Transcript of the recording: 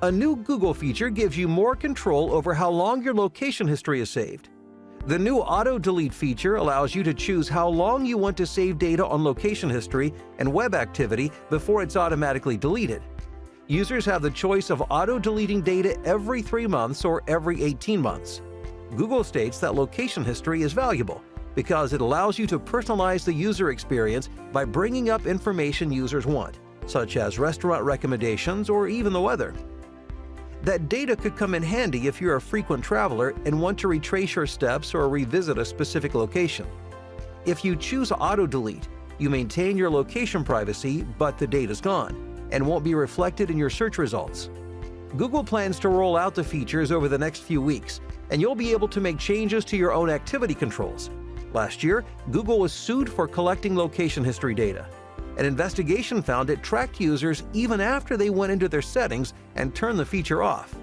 A new Google feature gives you more control over how long your location history is saved. The new Auto Delete feature allows you to choose how long you want to save data on location history and web activity before it's automatically deleted. Users have the choice of auto-deleting data every 3 months or every 18 months. Google states that location history is valuable because it allows you to personalize the user experience by bringing up information users want, such as restaurant recommendations or even the weather. That data could come in handy if you're a frequent traveler and want to retrace your steps or revisit a specific location. If you choose Auto Delete, you maintain your location privacy, but the data's gone and won't be reflected in your search results. Google plans to roll out the features over the next few weeks, and you'll be able to make changes to your own activity controls. Last year, Google was sued for collecting location history data. An investigation found it tracked users even after they went into their settings and turned the feature off.